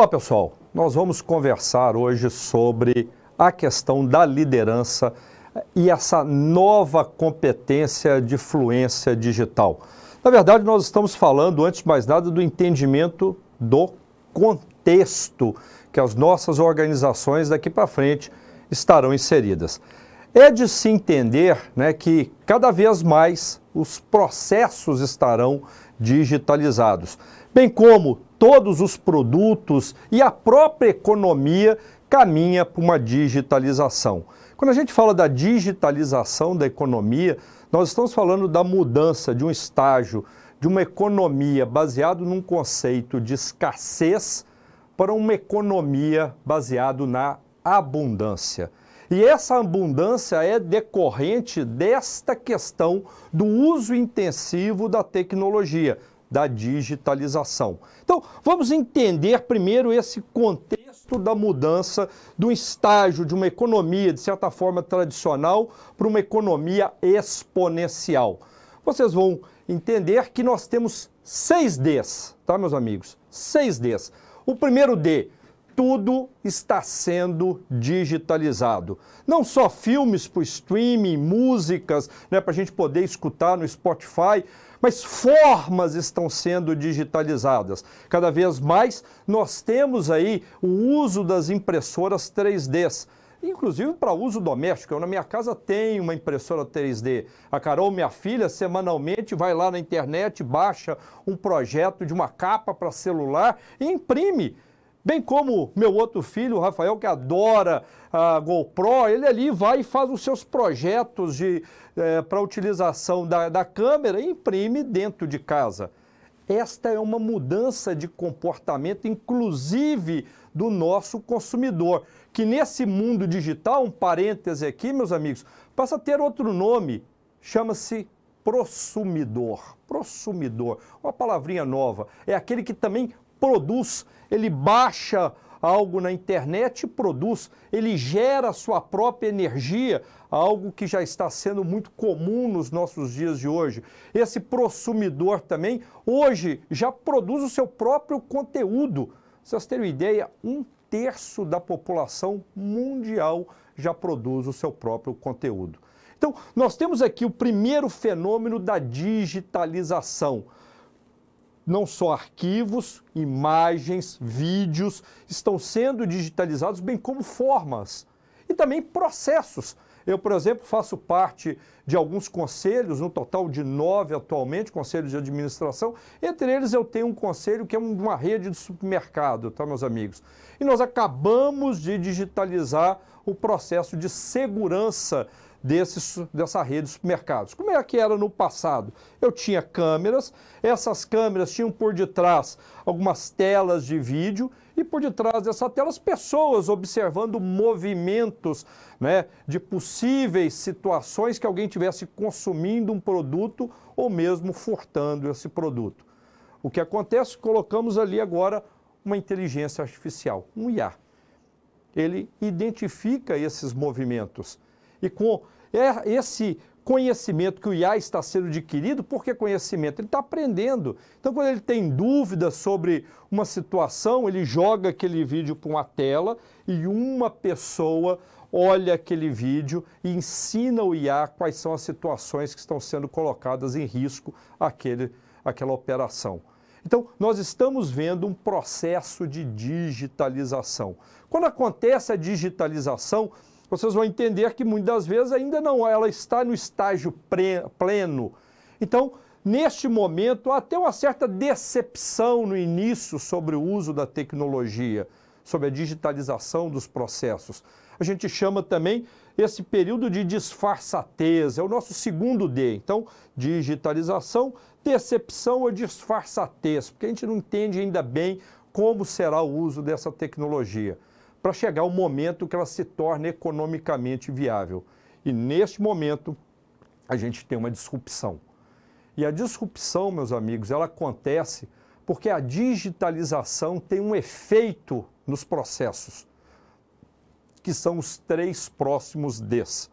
Olá pessoal, nós vamos conversar hoje sobre a questão da liderança e essa nova competência de fluência digital. Na verdade, nós estamos falando, antes de mais nada, do entendimento do contexto que as nossas organizações daqui para frente estarão inseridas. É de se entender né, que cada vez mais os processos estarão digitalizados, bem como todos os produtos e a própria economia caminha para uma digitalização. Quando a gente fala da digitalização da economia, nós estamos falando da mudança de um estágio de uma economia baseado num conceito de escassez para uma economia baseado na abundância. E essa abundância é decorrente desta questão do uso intensivo da tecnologia da digitalização. Então, vamos entender primeiro esse contexto da mudança do estágio de uma economia, de certa forma tradicional, para uma economia exponencial. Vocês vão entender que nós temos seis Ds, tá, meus amigos? Seis Ds. O primeiro D, tudo está sendo digitalizado. Não só filmes para streaming, músicas, né, para a gente poder escutar no Spotify, mas formas estão sendo digitalizadas. Cada vez mais nós temos aí o uso das impressoras 3Ds inclusive para uso doméstico. Eu na minha casa tenho uma impressora 3D. A Carol, minha filha, semanalmente vai lá na internet, baixa um projeto de uma capa para celular e imprime. Bem como meu outro filho, o Rafael, que adora a GoPro, ele ali vai e faz os seus projetos de é, para utilização da, da câmera e imprime dentro de casa. Esta é uma mudança de comportamento, inclusive do nosso consumidor, que nesse mundo digital, um parêntese aqui, meus amigos, passa a ter outro nome, chama-se prosumidor. Prosumidor, uma palavrinha nova, é aquele que também produz, ele baixa algo na internet e produz, ele gera sua própria energia, algo que já está sendo muito comum nos nossos dias de hoje. Esse prosumidor também, hoje, já produz o seu próprio conteúdo. Vocês terem uma ideia, um terço da população mundial já produz o seu próprio conteúdo. Então, nós temos aqui o primeiro fenômeno da digitalização não só arquivos, imagens, vídeos estão sendo digitalizados, bem como formas e também processos. Eu, por exemplo, faço parte de alguns conselhos, no total de nove atualmente, conselhos de administração. Entre eles, eu tenho um conselho que é uma rede de supermercado, tá, meus amigos? E nós acabamos de digitalizar o processo de segurança desses, dessa rede de supermercados. Como é que era no passado? Eu tinha câmeras, essas câmeras tinham por detrás algumas telas de vídeo e por detrás dessas telas pessoas observando movimentos né, de possíveis situações que alguém tivesse consumindo um produto ou mesmo furtando esse produto. O que acontece? Colocamos ali agora uma inteligência artificial, um IA. Ele identifica esses movimentos e com esse conhecimento que o IA está sendo adquirido, por que conhecimento? Ele está aprendendo. Então, quando ele tem dúvidas sobre uma situação, ele joga aquele vídeo para uma tela e uma pessoa olha aquele vídeo e ensina o IA quais são as situações que estão sendo colocadas em risco aquele, aquela operação. Então, nós estamos vendo um processo de digitalização. Quando acontece a digitalização, vocês vão entender que muitas vezes ainda não, ela está no estágio pleno. Então, neste momento, há até uma certa decepção no início sobre o uso da tecnologia, sobre a digitalização dos processos. A gente chama também esse período de disfarçatez, é o nosso segundo D. Então, digitalização, decepção ou disfarçatez, porque a gente não entende ainda bem como será o uso dessa tecnologia para chegar o momento que ela se torne economicamente viável. E neste momento, a gente tem uma disrupção. E a disrupção, meus amigos, ela acontece porque a digitalização tem um efeito nos processos, que são os três próximos Ds.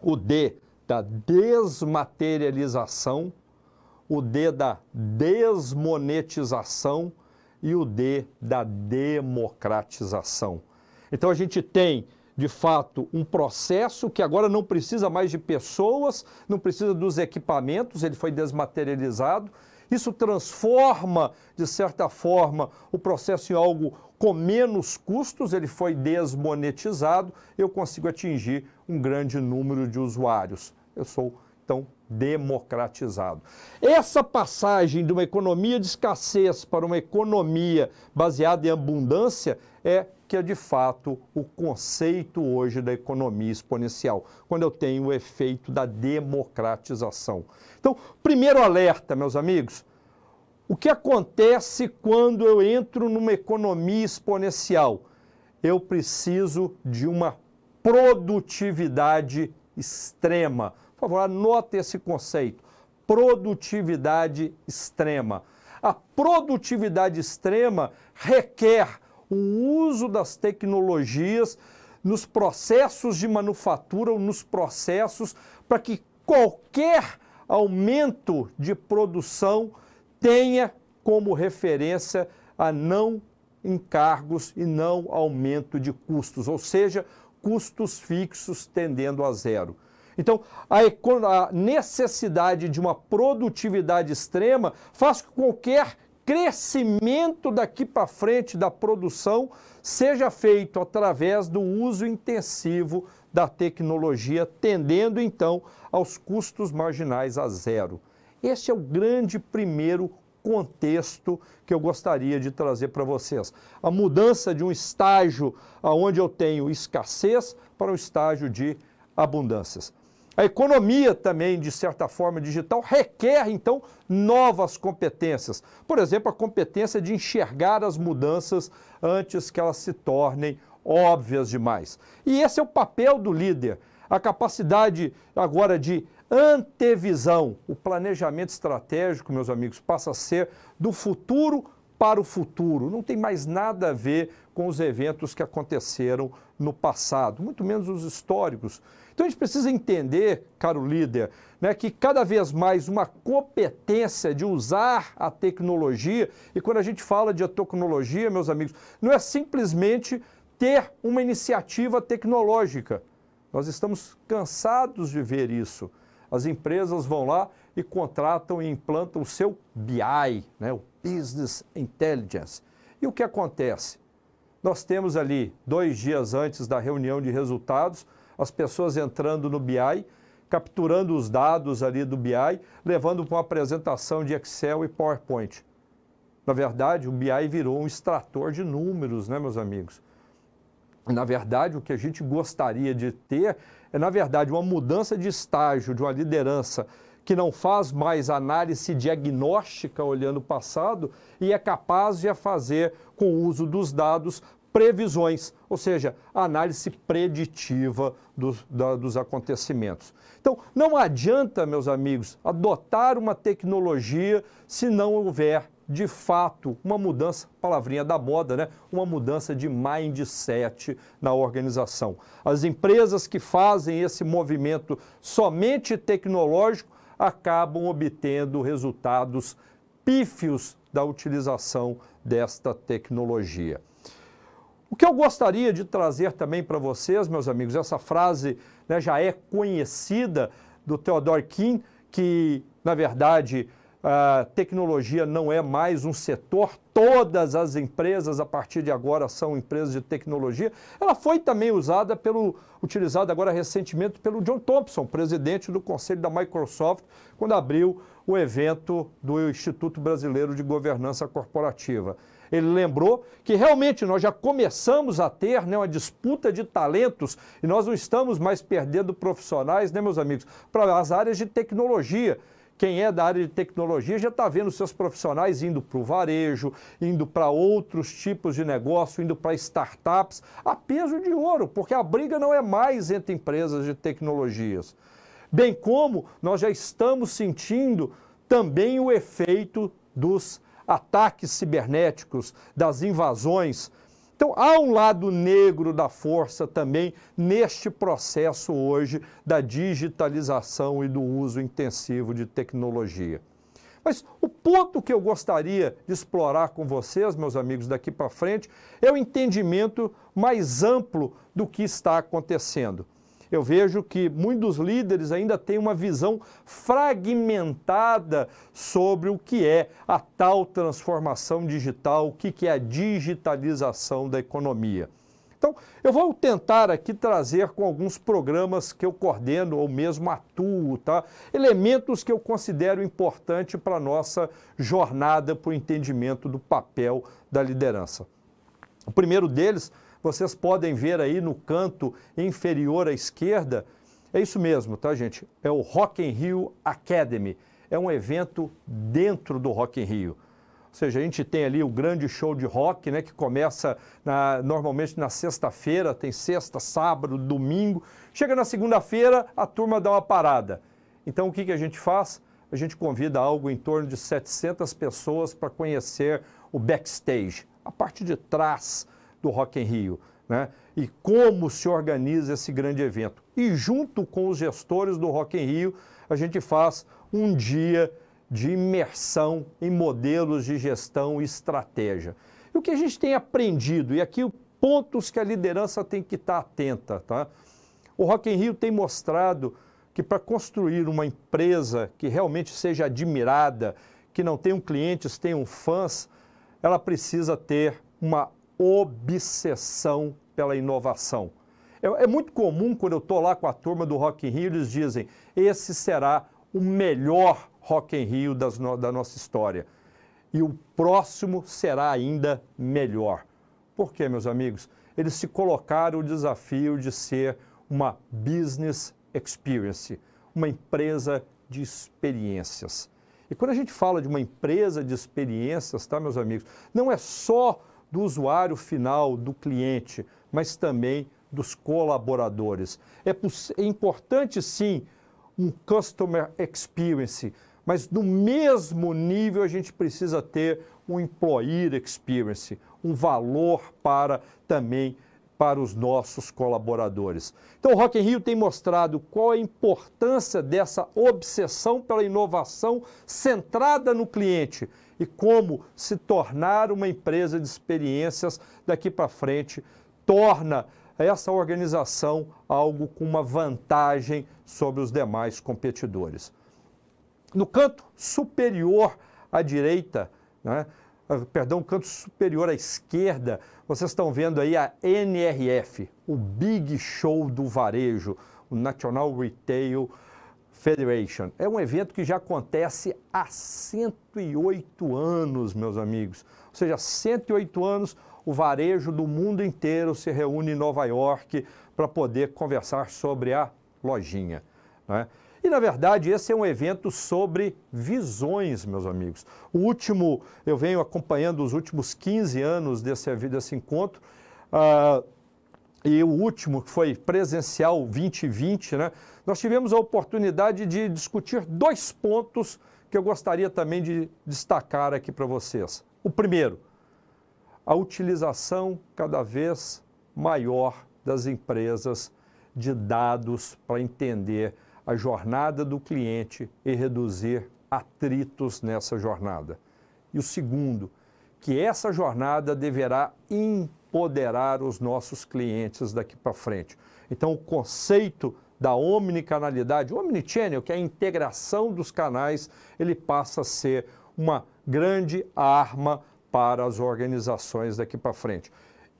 O D da desmaterialização, o D da desmonetização e o D da democratização. Então a gente tem, de fato, um processo que agora não precisa mais de pessoas, não precisa dos equipamentos, ele foi desmaterializado. Isso transforma, de certa forma, o processo em algo com menos custos, ele foi desmonetizado, eu consigo atingir um grande número de usuários. Eu sou, então, democratizado. Essa passagem de uma economia de escassez para uma economia baseada em abundância é que é de fato o conceito hoje da economia exponencial, quando eu tenho o efeito da democratização. Então, primeiro alerta, meus amigos, o que acontece quando eu entro numa economia exponencial? Eu preciso de uma produtividade extrema. Favor, anote esse conceito. Produtividade extrema. A produtividade extrema requer o uso das tecnologias nos processos de manufatura ou nos processos para que qualquer aumento de produção tenha como referência a não encargos e não aumento de custos, ou seja, custos fixos tendendo a zero. Então, a, necessidade de uma produtividade extrema faz com que qualquer crescimento daqui para frente da produção seja feito através do uso intensivo da tecnologia, tendendo então aos custos marginais a zero. Este é o grande primeiro contexto que eu gostaria de trazer para vocês. A mudança de um estágio onde eu tenho escassez para um estágio de abundâncias. A economia também, de certa forma, digital, requer, então, novas competências. Por exemplo, a competência de enxergar as mudanças antes que elas se tornem óbvias demais. E esse é o papel do líder. A capacidade agora de antevisão. O planejamento estratégico, meus amigos, passa a ser do futuro para o futuro. Não tem mais nada a ver com os eventos que aconteceram no passado, muito menos os históricos. Então a gente precisa entender, caro líder, né, que cada vez mais uma competência de usar a tecnologia, e quando a gente fala de tecnologia, meus amigos, não é simplesmente ter uma iniciativa tecnológica. Nós estamos cansados de ver isso. As empresas vão lá e contratam e implantam o seu BI, né, o Business Intelligence. E o que acontece? Nós temos ali, dois dias antes da reunião de resultados, as pessoas entrando no BI, capturando os dados ali do BI, levando para uma apresentação de Excel e PowerPoint. Na verdade, o BI virou um extrator de números, né, meus amigos? Na verdade, o que a gente gostaria de ter é, na verdade, uma mudança de estágio de uma liderança que não faz mais análise diagnóstica olhando o passado e é capaz de fazer, com o uso dos dados, previsões, ou seja, análise preditiva dos, da, dos acontecimentos. Então, não adianta, meus amigos, adotar uma tecnologia se não houver de fato, uma mudança, palavrinha da moda, né? Uma mudança de mindset na organização. As empresas que fazem esse movimento somente tecnológico acabam obtendo resultados pífios da utilização desta tecnologia. O que eu gostaria de trazer também para vocês, meus amigos, essa frase né, já é conhecida do Theodore Kim, que, na verdade, a tecnologia não é mais um setor, todas as empresas a partir de agora são empresas de tecnologia. Ela foi também usada pelo, utilizada agora recentemente pelo John Thompson, presidente do conselho da Microsoft, quando abriu o evento do Instituto Brasileiro de Governança Corporativa. Ele lembrou que realmente nós já começamos a ter né, uma disputa de talentos e nós não estamos mais perdendo profissionais, né, meus amigos, para as áreas de tecnologia. Quem é da área de tecnologia já está vendo seus profissionais indo para o varejo, indo para outros tipos de negócio, indo para startups, a peso de ouro, porque a briga não é mais entre empresas de tecnologias. Bem como nós já estamos sentindo também o efeito dos ataques cibernéticos, das invasões então, há um lado negro da força também neste processo hoje da digitalização e do uso intensivo de tecnologia. Mas o ponto que eu gostaria de explorar com vocês, meus amigos, daqui para frente, é o entendimento mais amplo do que está acontecendo. Eu vejo que muitos líderes ainda têm uma visão fragmentada sobre o que é a tal transformação digital, o que é a digitalização da economia. Então, eu vou tentar aqui trazer com alguns programas que eu coordeno ou mesmo atuo, tá? Elementos que eu considero importante para a nossa jornada para o entendimento do papel da liderança. O primeiro deles, vocês podem ver aí no canto inferior à esquerda, é isso mesmo, tá, gente? É o Rock in Rio Academy. É um evento dentro do Rock in Rio. Ou seja, a gente tem ali o grande show de rock, né, que começa na, normalmente na sexta-feira, tem sexta, sábado, domingo. Chega na segunda-feira, a turma dá uma parada. Então o que, que a gente faz? A gente convida algo em torno de 700 pessoas para conhecer o backstage, a parte de trás do Rock em Rio. Né? E como se organiza esse grande evento. E junto com os gestores do Rock em Rio, a gente faz um dia de imersão em modelos de gestão e estratégia. E o que a gente tem aprendido, e aqui pontos que a liderança tem que estar atenta, tá? O Rock in Rio tem mostrado que para construir uma empresa que realmente seja admirada, que não tenham clientes, tenham fãs, ela precisa ter uma obsessão pela inovação. É, é muito comum quando eu estou lá com a turma do Rock in Rio, eles dizem, esse será o melhor Rock in Rio das no, da nossa história. E o próximo será ainda melhor. Por quê, meus amigos? Eles se colocaram o desafio de ser uma business experience, uma empresa de experiências. E quando a gente fala de uma empresa de experiências, tá, meus amigos, não é só do usuário final, do cliente, mas também dos colaboradores. É, é importante, sim, um customer experience, mas no mesmo nível a gente precisa ter um employee experience, um valor para também para os nossos colaboradores. Então o Rock in Rio tem mostrado qual a importância dessa obsessão pela inovação centrada no cliente e como se tornar uma empresa de experiências daqui para frente torna essa organização algo com uma vantagem sobre os demais competidores. No canto superior à direita, né, ah, perdão, canto superior à esquerda, vocês estão vendo aí a NRF, o Big Show do Varejo, o National Retail Federation. É um evento que já acontece há 108 anos, meus amigos. Ou seja, 108 anos o varejo do mundo inteiro se reúne em Nova York para poder conversar sobre a lojinha. Né? E, na verdade, esse é um evento sobre visões, meus amigos. O último, eu venho acompanhando os últimos 15 anos desse, desse encontro, uh, e o último, que foi presencial 2020, né? Nós tivemos a oportunidade de discutir dois pontos que eu gostaria também de destacar aqui para vocês. O primeiro, a utilização cada vez maior das empresas de dados para entender a jornada do cliente e reduzir atritos nessa jornada. E o segundo, que essa jornada deverá empoderar os nossos clientes daqui para frente. Então, o conceito da omnicanalidade, o omnichannel, que é a integração dos canais, ele passa a ser uma grande arma para as organizações daqui para frente.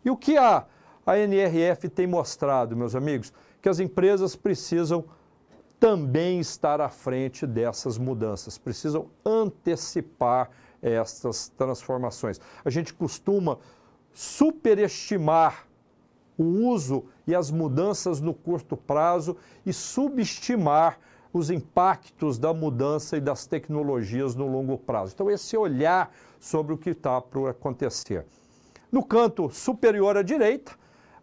E o que a, a NRF tem mostrado, meus amigos? Que as empresas precisam também estar à frente dessas mudanças, precisam antecipar estas transformações. A gente costuma superestimar o uso e as mudanças no curto prazo e subestimar os impactos da mudança e das tecnologias no longo prazo. Então, esse olhar sobre o que está para acontecer. No canto superior à direita,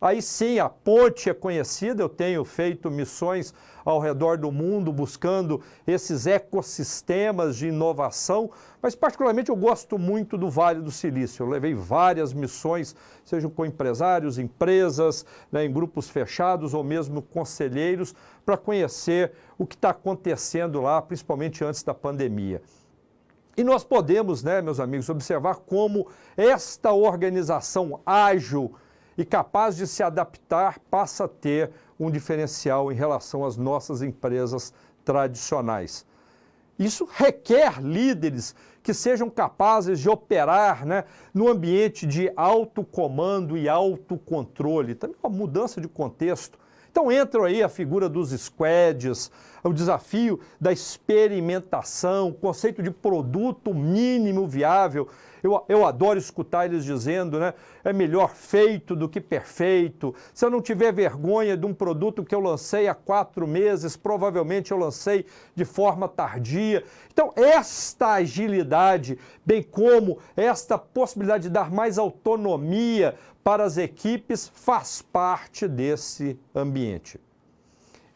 Aí sim, a ponte é conhecida, eu tenho feito missões ao redor do mundo buscando esses ecossistemas de inovação, mas particularmente eu gosto muito do Vale do Silício. Eu levei várias missões, sejam com empresários, empresas, né, em grupos fechados ou mesmo conselheiros, para conhecer o que está acontecendo lá, principalmente antes da pandemia. E nós podemos, né, meus amigos, observar como esta organização ágil e capaz de se adaptar passa a ter um diferencial em relação às nossas empresas tradicionais. Isso requer líderes que sejam capazes de operar né, no ambiente de autocomando e autocontrole, também uma mudança de contexto. Então entra aí a figura dos squads, o desafio da experimentação, o conceito de produto mínimo viável. Eu, eu adoro escutar eles dizendo, né? É melhor feito do que perfeito. Se eu não tiver vergonha de um produto que eu lancei há quatro meses, provavelmente eu lancei de forma tardia. Então, esta agilidade, bem como esta possibilidade de dar mais autonomia para as equipes, faz parte desse ambiente.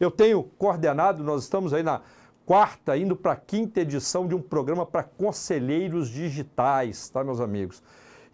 Eu tenho coordenado, nós estamos aí na quarta, indo para a quinta edição de um programa para conselheiros digitais, tá, meus amigos?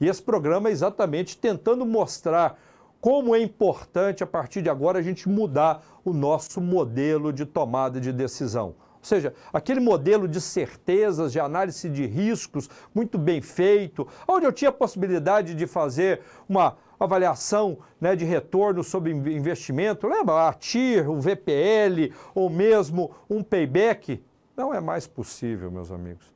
E esse programa é exatamente tentando mostrar como é importante, a partir de agora, a gente mudar o nosso modelo de tomada de decisão. Ou seja, aquele modelo de certezas, de análise de riscos muito bem feito, onde eu tinha a possibilidade de fazer uma avaliação né, de retorno sobre investimento, lembra a TIR, o VPL ou mesmo um payback? Não é mais possível, meus amigos.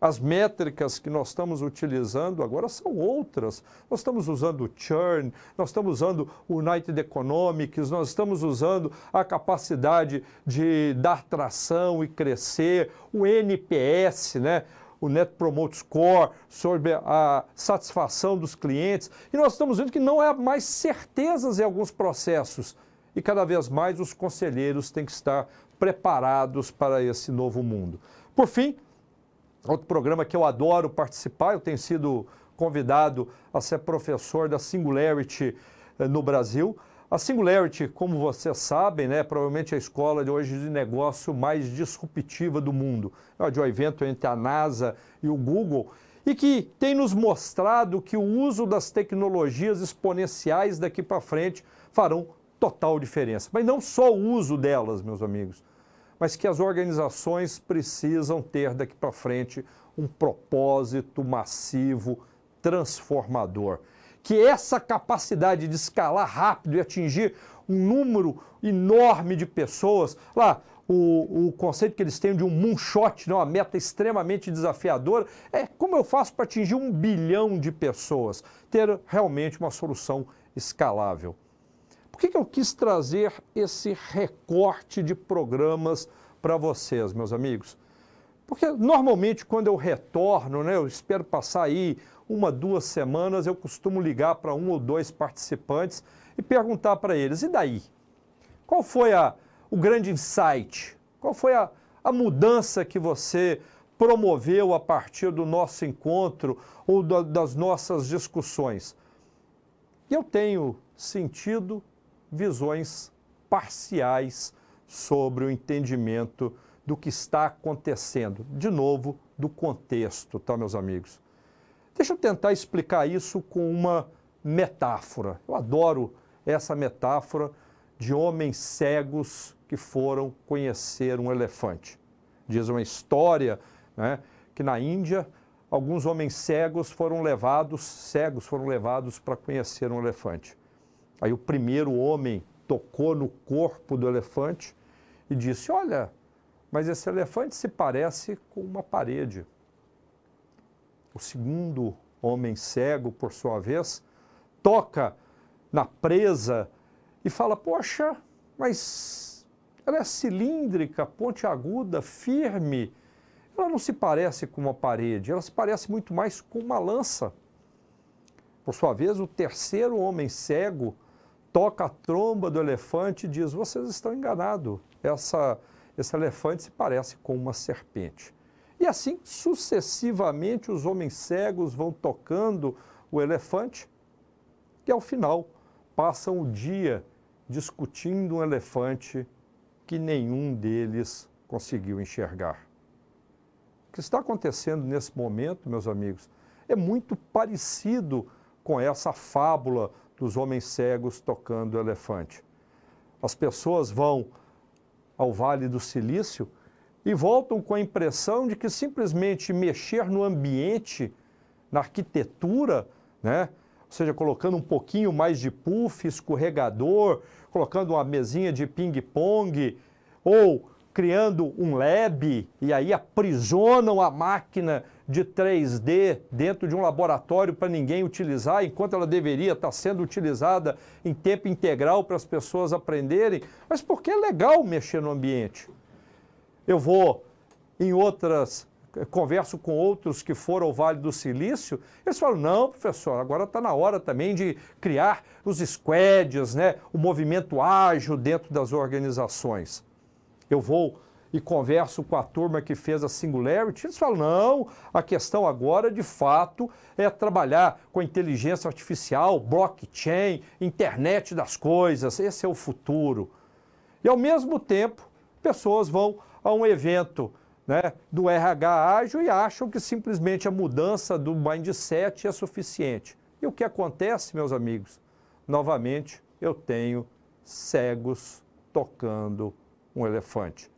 As métricas que nós estamos utilizando agora são outras. Nós estamos usando o churn, nós estamos usando o United Economics, nós estamos usando a capacidade de dar tração e crescer, o NPS, né? O Net Promote Score, sobre a satisfação dos clientes. E nós estamos vendo que não há mais certezas em alguns processos. E cada vez mais os conselheiros têm que estar preparados para esse novo mundo. Por fim, outro programa que eu adoro participar, eu tenho sido convidado a ser professor da Singularity eh, no Brasil. A Singularity, como vocês sabem, né, provavelmente é a escola de hoje de negócio mais disruptiva do mundo. É um evento entre a NASA e o Google e que tem nos mostrado que o uso das tecnologias exponenciais daqui para frente farão total diferença. Mas não só o uso delas, meus amigos, mas que as organizações precisam ter daqui para frente um propósito massivo, transformador que essa capacidade de escalar rápido e atingir um número enorme de pessoas, lá, o, o, conceito que eles têm de um moonshot, né, uma meta extremamente desafiadora, é como eu faço para atingir um bilhão de pessoas, ter realmente uma solução escalável. Por que, que eu quis trazer esse recorte de programas para vocês, meus amigos? Porque normalmente quando eu retorno, né, eu espero passar aí uma, duas semanas, eu costumo ligar para um ou dois participantes e perguntar para eles: e daí? Qual foi a, o grande insight? Qual foi a, a mudança que você promoveu a partir do nosso encontro ou da, das nossas discussões? E eu tenho sentido visões parciais sobre o entendimento do que está acontecendo. De novo, do contexto, tá, meus amigos? Deixa eu tentar explicar isso com uma metáfora. Eu adoro essa metáfora de homens cegos que foram conhecer um elefante. Diz uma história né, que na Índia alguns homens cegos foram levados, cegos foram levados para conhecer um elefante. Aí o primeiro homem tocou no corpo do elefante e disse: Olha, mas esse elefante se parece com uma parede. O segundo homem cego, por sua vez, toca na presa e fala: Poxa, mas ela é cilíndrica, pontiaguda, firme. Ela não se parece com uma parede, ela se parece muito mais com uma lança. Por sua vez, o terceiro homem cego toca a tromba do elefante e diz: Vocês estão enganados. Essa, esse elefante se parece com uma serpente. E assim, sucessivamente, os homens cegos vão tocando o elefante e, ao final, passam o dia discutindo um elefante que nenhum deles conseguiu enxergar. O que está acontecendo nesse momento, meus amigos, é muito parecido com essa fábula dos homens cegos tocando o elefante. As pessoas vão ao Vale do Silício e voltam com a impressão de que simplesmente mexer no ambiente, na arquitetura, né? ou seja, colocando um pouquinho mais de puff, escorregador, colocando uma mesinha de ping-pong, ou criando um lab e aí aprisionam a máquina de 3D dentro de um laboratório para ninguém utilizar, enquanto ela deveria estar sendo utilizada em tempo integral para as pessoas aprenderem. Mas porque é legal mexer no ambiente. Eu vou em outras converso com outros que foram ao Vale do Silício, eles falam: não, professor, agora está na hora também de criar os squads, né, o movimento ágil dentro das organizações. Eu vou e converso com a turma que fez a Singularity, eles falam: não, a questão agora de fato é trabalhar com inteligência artificial, blockchain, internet das coisas, esse é o futuro. E ao mesmo tempo, pessoas vão a um evento né, do RH ágil e acham que simplesmente a mudança do mindset é suficiente. E o que acontece, meus amigos? Novamente, eu tenho cegos tocando um elefante.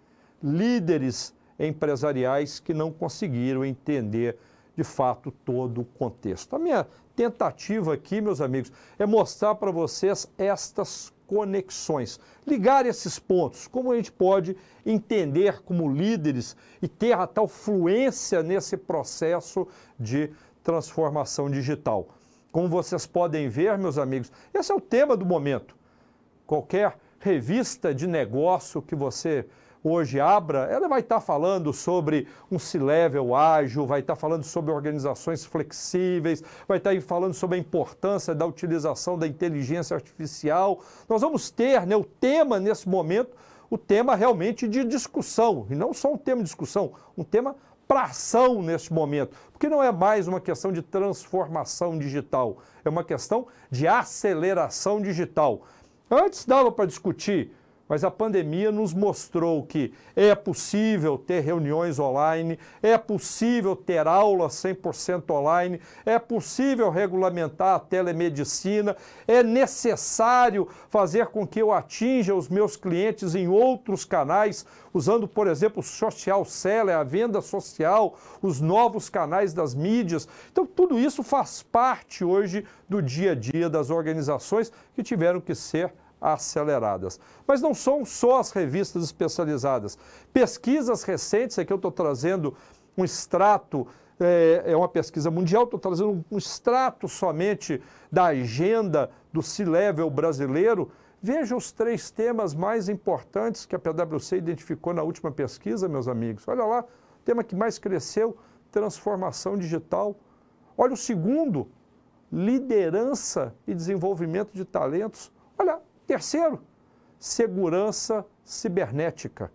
Líderes empresariais que não conseguiram entender de fato todo o contexto. A minha tentativa aqui, meus amigos, é mostrar para vocês estas conexões. Ligar esses pontos, como a gente pode entender como líderes e ter a tal fluência nesse processo de transformação digital. Como vocês podem ver, meus amigos, esse é o tema do momento. Qualquer revista de negócio que você hoje abra, ela vai estar falando sobre um C-level ágil, vai estar falando sobre organizações flexíveis, vai estar falando sobre a importância da utilização da inteligência artificial. Nós vamos ter né, o tema nesse momento, o tema realmente de discussão, e não só um tema de discussão, um tema para ação neste momento, porque não é mais uma questão de transformação digital, é uma questão de aceleração digital. Antes dava para discutir mas a pandemia nos mostrou que é possível ter reuniões online, é possível ter aulas 100% online, é possível regulamentar a telemedicina, é necessário fazer com que eu atinja os meus clientes em outros canais, usando, por exemplo, o social seller, a venda social, os novos canais das mídias. Então, tudo isso faz parte hoje do dia a dia das organizações que tiveram que ser aceleradas. Mas não são só as revistas especializadas. Pesquisas recentes, aqui eu estou trazendo um extrato, é, é uma pesquisa mundial, estou trazendo um extrato somente da agenda do C-Level brasileiro. Veja os três temas mais importantes que a PwC identificou na última pesquisa, meus amigos. Olha lá, o tema que mais cresceu, transformação digital. Olha o segundo, liderança e desenvolvimento de talentos. Olha, Terceiro, segurança cibernética.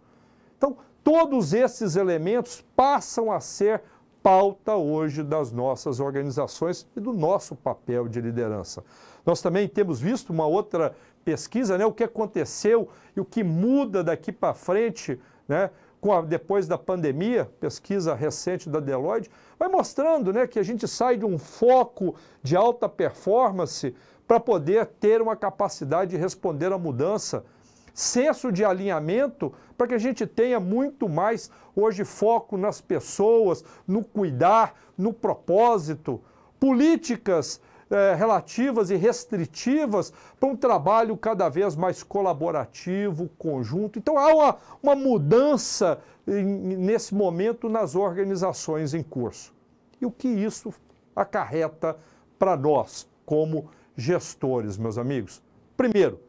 Então, todos esses elementos passam a ser pauta hoje das nossas organizações e do nosso papel de liderança. Nós também temos visto uma outra pesquisa, né, o que aconteceu e o que muda daqui para frente, né, com a, depois da pandemia, pesquisa recente da Deloitte, vai mostrando né, que a gente sai de um foco de alta performance para poder ter uma capacidade de responder à mudança, senso de alinhamento, para que a gente tenha muito mais hoje foco nas pessoas, no cuidar, no propósito, políticas eh, relativas e restritivas para um trabalho cada vez mais colaborativo, conjunto. Então há uma, uma mudança em, nesse momento nas organizações em curso. E o que isso acarreta para nós, como gestores, meus amigos? Primeiro,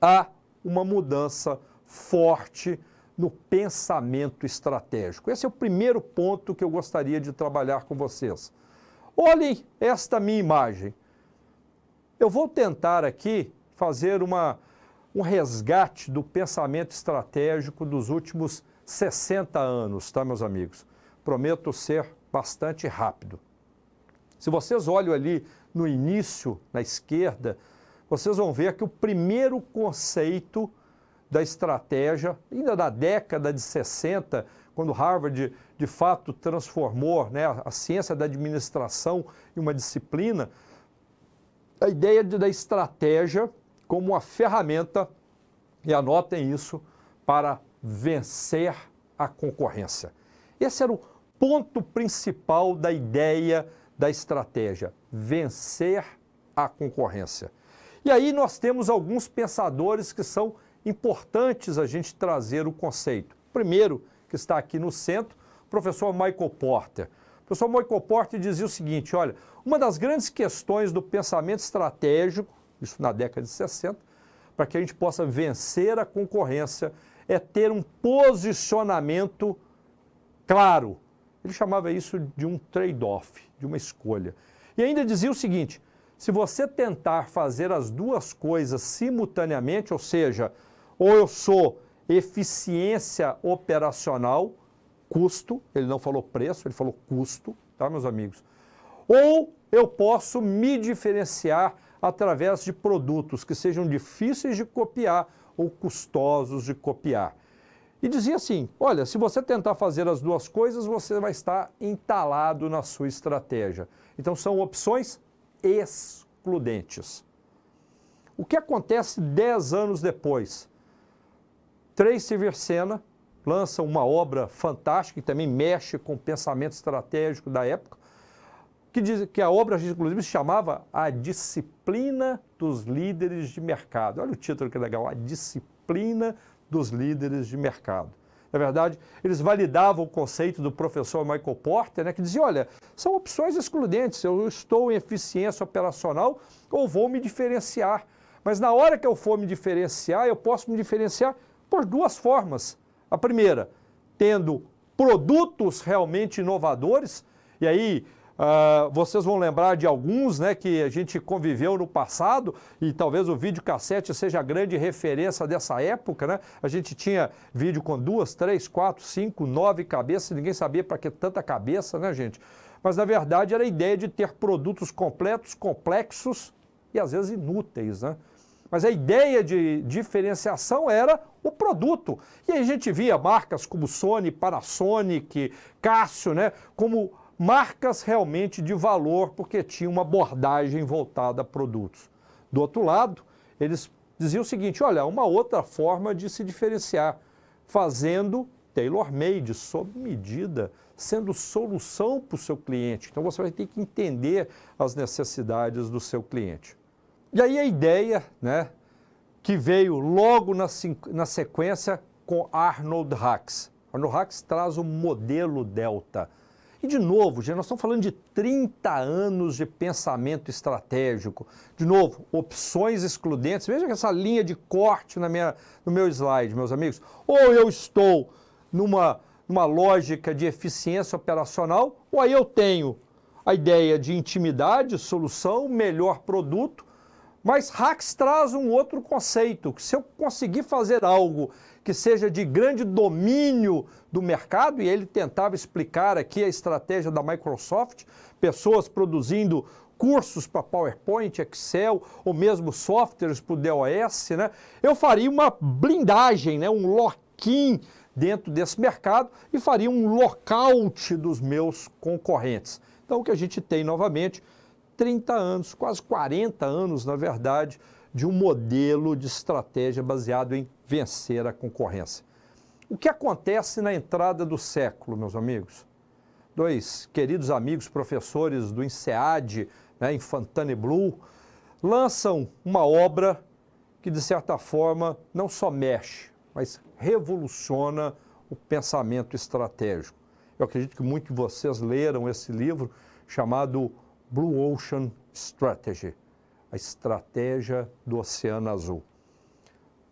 há uma mudança forte no pensamento estratégico. Esse é o primeiro ponto que eu gostaria de trabalhar com vocês. Olhem esta minha imagem. Eu vou tentar aqui fazer uma, um resgate do pensamento estratégico dos últimos 60 anos, tá, meus amigos? Prometo ser bastante rápido. Se vocês olham ali no início, na esquerda, vocês vão ver que o primeiro conceito da estratégia, ainda da década de 60, quando Harvard de fato transformou né, a ciência da administração em uma disciplina, a ideia de, da estratégia como uma ferramenta, e anotem isso, para vencer a concorrência. Esse era o ponto principal da ideia da estratégia: vencer a concorrência. E aí nós temos alguns pensadores que são importantes a gente trazer o conceito. Primeiro, que está aqui no centro, o professor Michael Porter. O professor Michael Porter dizia o seguinte: olha, uma das grandes questões do pensamento estratégico, isso na década de 60, para que a gente possa vencer a concorrência, é ter um posicionamento claro. Ele chamava isso de um trade-off, de uma escolha. E ainda dizia o seguinte: se você tentar fazer as duas coisas simultaneamente, ou seja, ou eu sou eficiência operacional, custo, ele não falou preço, ele falou custo, tá, meus amigos? Ou eu posso me diferenciar através de produtos que sejam difíceis de copiar ou custosos de copiar. E dizia assim: olha, se você tentar fazer as duas coisas, você vai estar entalado na sua estratégia. Então são opções excludentes. O que acontece dez anos depois? Tracy Versena lança uma obra fantástica que também mexe com o pensamento estratégico da época, que diz que a obra inclusive se chamava A Disciplina dos Líderes de Mercado. Olha o título que legal, A Disciplina dos Líderes de Mercado. Na verdade, eles validavam o conceito do professor Michael Porter, né, que dizia: olha, são opções excludentes, eu estou em eficiência operacional ou vou me diferenciar. Mas na hora que eu for me diferenciar, eu posso me diferenciar por duas formas. A primeira, tendo produtos realmente inovadores, e aí Uh, vocês vão lembrar de alguns né, que a gente conviveu no passado, e talvez o videocassete seja a grande referência dessa época. Né? A gente tinha vídeo com duas, três, quatro, cinco, nove cabeças, ninguém sabia para que tanta cabeça, né, gente? Mas na verdade era a ideia de ter produtos completos, complexos e às vezes inúteis. Né? Mas a ideia de diferenciação era o produto. E aí a gente via marcas como Sony, Panasonic, Cássio, né, como marcas realmente de valor, porque tinha uma abordagem voltada a produtos. Do outro lado, eles diziam o seguinte: olha, uma outra forma de se diferenciar, fazendo tailor-made, sob medida, sendo solução para o seu cliente. Então você vai ter que entender as necessidades do seu cliente. E aí a ideia, né, que veio logo na, na sequência com Arnold Hacks. Arnold Hacks traz o modelo Delta. E de novo, gente, nós estamos falando de 30 anos de pensamento estratégico. De novo, opções excludentes. Veja essa linha de corte na minha, no meu slide, meus amigos. Ou eu estou numa, numa lógica de eficiência operacional, ou aí eu tenho a ideia de intimidade, solução, melhor produto, mas hacks traz um outro conceito, que se eu conseguir fazer algo que seja de grande domínio do mercado, e ele tentava explicar aqui a estratégia da Microsoft, pessoas produzindo cursos para PowerPoint, Excel, ou mesmo softwares para o DOS, né? eu faria uma blindagem, né? um lock-in dentro desse mercado e faria um lockout dos meus concorrentes. Então, o que a gente tem novamente 30 anos, quase 40 anos, na verdade, de um modelo de estratégia baseado em vencer a concorrência. O que acontece na entrada do século, meus amigos? Dois queridos amigos professores do INSEAD, né, Infantane Blue, lançam uma obra que, de certa forma, não só mexe, mas revoluciona o pensamento estratégico. Eu acredito que muitos de vocês leram esse livro chamado Blue Ocean Strategy, a estratégia do Oceano Azul.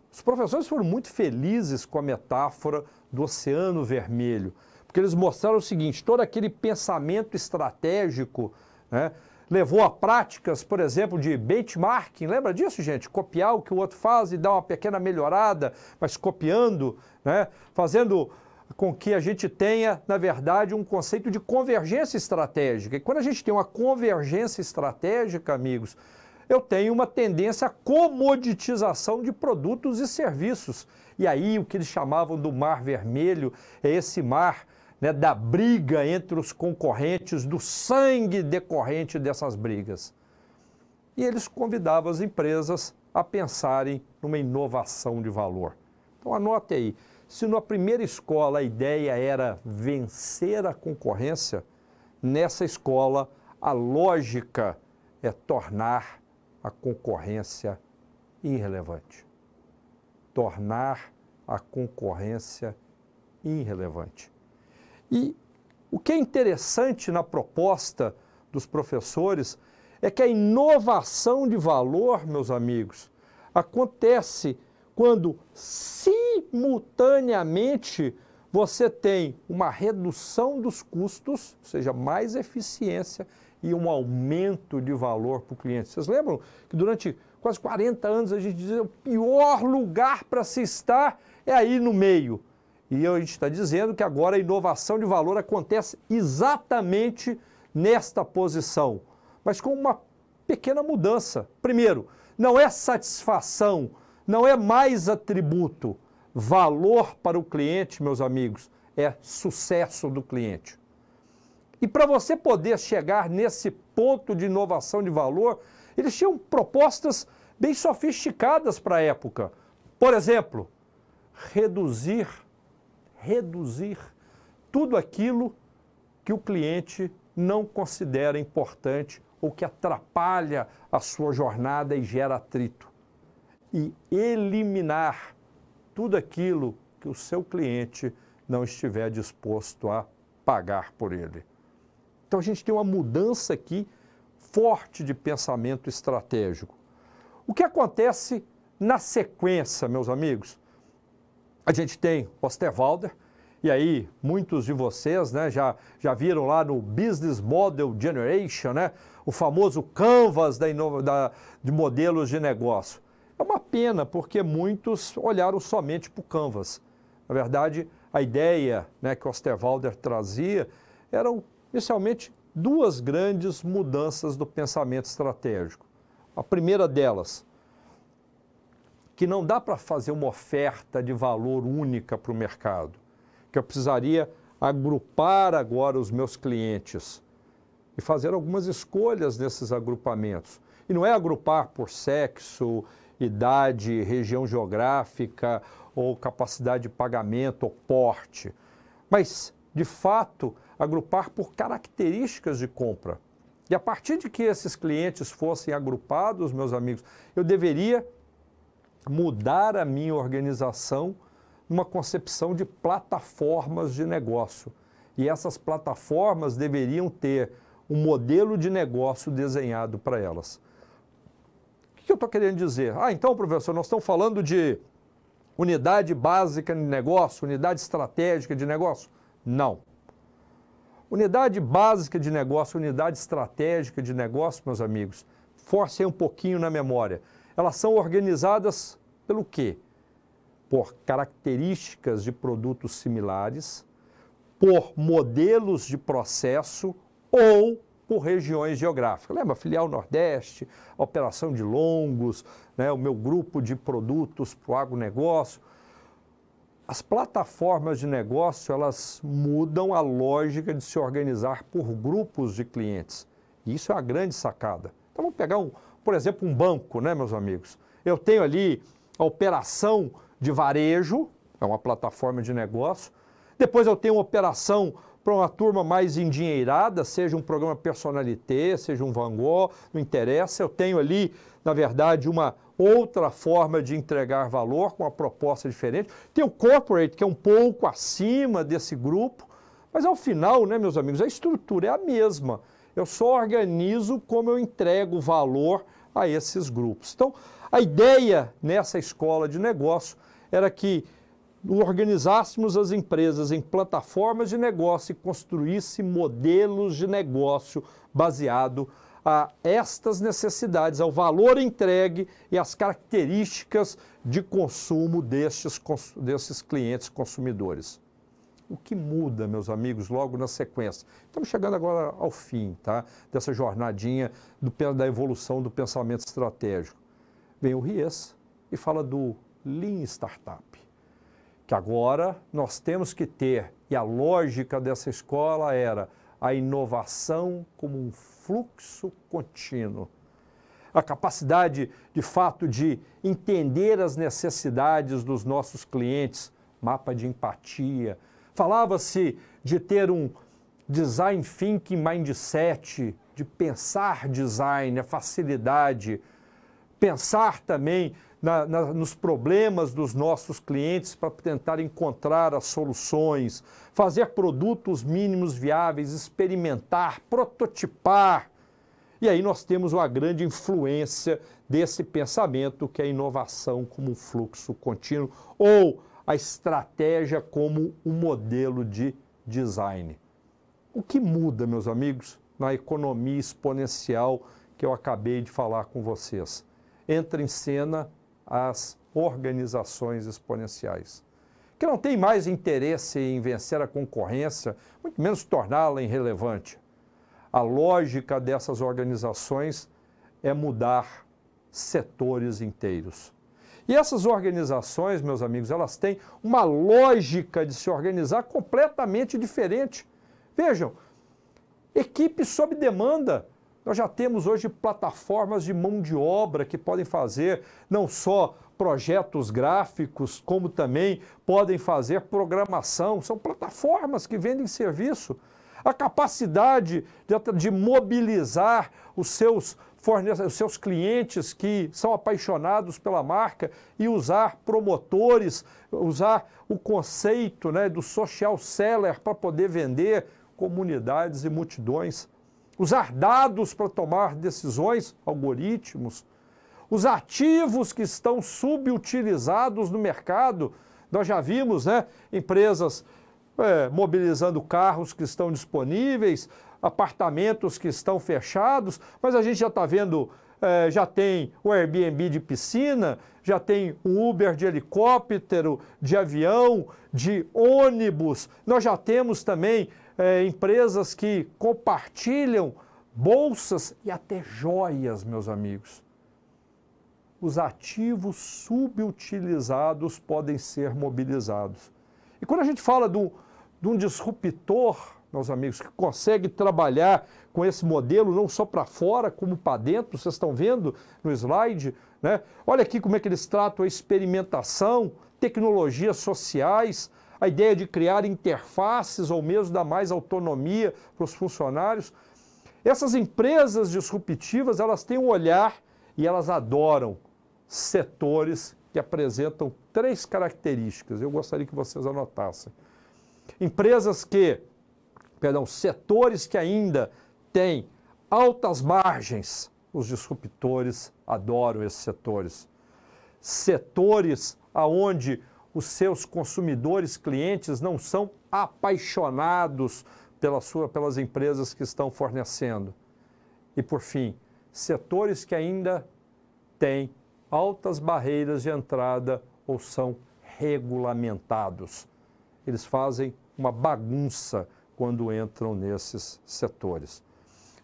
Os professores foram muito felizes com a metáfora do Oceano Vermelho, porque eles mostraram o seguinte: todo aquele pensamento estratégico né, levou a práticas, por exemplo, de benchmarking. Lembra disso, gente? Copiar o que o outro faz e dar uma pequena melhorada, mas copiando, né, fazendo com que a gente tenha, na verdade, um conceito de convergência estratégica. E quando a gente tem uma convergência estratégica, amigos, eu tenho uma tendência à comoditização de produtos e serviços. E aí o que eles chamavam do mar vermelho é esse mar né, da briga entre os concorrentes, do sangue decorrente dessas brigas. E eles convidavam as empresas a pensarem numa inovação de valor. Então anote aí, se na primeira escola a ideia era vencer a concorrência, nessa escola a lógica é tornar a concorrência irrelevante. Tornar a concorrência irrelevante. E o que é interessante na proposta dos professores é que a inovação de valor, meus amigos, acontece quando simultaneamente você tem uma redução dos custos, ou seja, mais eficiência e um aumento de valor para o cliente. Vocês lembram que durante quase 40 anos a gente dizia o pior lugar para se estar é aí no meio. E a gente está dizendo que agora a inovação de valor acontece exatamente nesta posição, mas com uma pequena mudança. Primeiro, não é satisfação, não é mais atributo. Valor para o cliente, meus amigos, é sucesso do cliente. E para você poder chegar nesse ponto de inovação de valor, eles tinham propostas bem sofisticadas para a época. Por exemplo, reduzir, reduzir tudo aquilo que o cliente não considera importante ou que atrapalha a sua jornada e gera atrito. E eliminar tudo aquilo que o seu cliente não estiver disposto a pagar por ele. Então a gente tem uma mudança aqui forte de pensamento estratégico. O que acontece na sequência, meus amigos? A gente tem Osterwalder, e aí muitos de vocês né, já, já viram lá no Business Model Generation, né, o famoso canvas da, da, de modelos de negócio. É uma pena, porque muitos olharam somente para o canvas. Na verdade, a ideia né, que Osterwalder trazia eram inicialmente duas grandes mudanças do pensamento estratégico. A primeira delas, que não dá para fazer uma oferta de valor única para o mercado, que eu precisaria agrupar agora os meus clientes e fazer algumas escolhas nesses agrupamentos. E não é agrupar por sexo, idade, região geográfica ou capacidade de pagamento ou porte, mas de fato agrupar por características de compra. E a partir de que esses clientes fossem agrupados, meus amigos, eu deveria mudar a minha organização numa concepção de plataformas de negócio. E essas plataformas deveriam ter um modelo de negócio desenhado para elas. O que eu estou querendo dizer? Ah, então, professor, nós estamos falando de unidade básica de negócio, unidade estratégica de negócio? Não. Unidade básica de negócio, unidade estratégica de negócio, meus amigos, forcem um pouquinho na memória. Elas são organizadas pelo quê? Por características de produtos similares, por modelos de processo ou por regiões geográficas. Lembra? Filial Nordeste, operação de longos, né, o meu grupo de produtos para o agronegócio. As plataformas de negócio, elas mudam a lógica de se organizar por grupos de clientes. E isso é uma grande sacada. Então vamos pegar, um, por exemplo, um banco, né, meus amigos? Eu tenho ali a operação de varejo, é uma plataforma de negócio. Depois eu tenho uma operação para uma turma mais endinheirada, seja um programa personalité, seja um Van Gogh, não interessa. Eu tenho ali, na verdade, uma outra forma de entregar valor com uma proposta diferente. Tem o corporate, que é um pouco acima desse grupo, mas ao final, né, meus amigos, a estrutura é a mesma. Eu só organizo como eu entrego valor a esses grupos. Então, a ideia nessa escola de negócio era que organizássemos as empresas em plataformas de negócio e construísse modelos de negócio baseado a estas necessidades, ao valor entregue e às características de consumo destes, desses clientes consumidores. O que muda, meus amigos, logo na sequência? Estamos chegando agora ao fim tá? dessa jornadinha do, da evolução do pensamento estratégico. Vem o Ries e fala do Lean Startup, que agora nós temos que ter, e a lógica dessa escola era a inovação como um fluxo contínuo. A capacidade, de fato, de entender as necessidades dos nossos clientes mapa de empatia. Falava-se de ter um design thinking mindset, de pensar design, a facilidade, pensar também na, na, nos problemas dos nossos clientes para tentar encontrar as soluções, fazer produtos mínimos viáveis, experimentar, prototipar. E aí nós temos uma grande influência desse pensamento que é a inovação como fluxo contínuo ou a estratégia como um modelo de design. O que muda, meus amigos, na economia exponencial que eu acabei de falar com vocês? Entra em cena as organizações exponenciais, que não têm mais interesse em vencer a concorrência, muito menos torná-la irrelevante. A lógica dessas organizações é mudar setores inteiros. E essas organizações, meus amigos, elas têm uma lógica de se organizar completamente diferente. Vejam, equipe sob demanda. Nós já temos hoje plataformas de mão de obra que podem fazer não só projetos gráficos, como também podem fazer programação. São plataformas que vendem serviço. A capacidade de, de mobilizar os seus os seus clientes que são apaixonados pela marca e usar promotores, usar o conceito né, do social seller para poder vender comunidades e multidões, usar dados para tomar decisões, algoritmos, os ativos que estão subutilizados no mercado. Nós já vimos né, empresas é, mobilizando carros que estão disponíveis, apartamentos que estão fechados, mas a gente já está vendo, é, já tem o Airbnb de piscina, já tem o Uber de helicóptero, de avião, de ônibus. Nós já temos também é, empresas que compartilham bolsas e até joias, meus amigos. Os ativos subutilizados podem ser mobilizados. E quando a gente fala do, de um disruptor meus amigos, que consegue trabalhar com esse modelo não só para fora, como para dentro, vocês estão vendo no slide, né? Olha aqui como é que eles tratam a experimentação, tecnologias sociais, a ideia de criar interfaces ou mesmo dar mais autonomia para os funcionários. Essas empresas disruptivas, elas têm um olhar e elas adoram setores que apresentam três características. Eu gostaria que vocês anotassem. Empresas que perdão, setores que ainda têm altas margens, os disruptores adoram esses setores. Setores aonde os seus consumidores, clientes não são apaixonados pela sua, pelas empresas que estão fornecendo. E por fim, setores que ainda têm altas barreiras de entrada ou são regulamentados. Eles fazem uma bagunça quando entram nesses setores.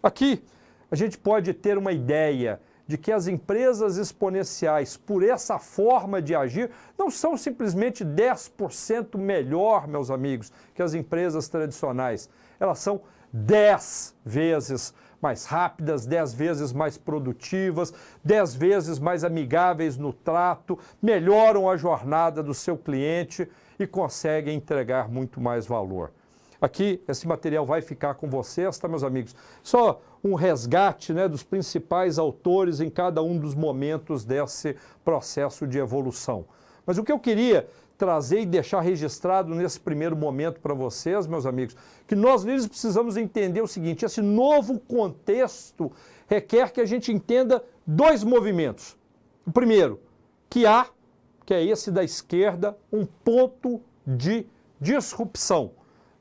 Aqui, a gente pode ter uma ideia de que as empresas exponenciais, por essa forma de agir, não são simplesmente 10% melhor, meus amigos, que as empresas tradicionais. Elas são 10 vezes mais rápidas, 10 vezes mais produtivas, 10 vezes mais amigáveis no trato, melhoram a jornada do seu cliente e conseguem entregar muito mais valor. Aqui, esse material vai ficar com vocês, tá, meus amigos? Só um resgate né, dos principais autores em cada um dos momentos desse processo de evolução. Mas o que eu queria trazer e deixar registrado nesse primeiro momento para vocês, meus amigos, que nós líderes precisamos entender o seguinte: esse novo contexto requer que a gente entenda dois movimentos. O primeiro, que há, que é esse da esquerda, um ponto de disrupção